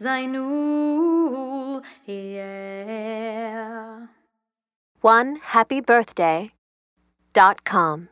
Zainul, yeah. One happy birthday dot com.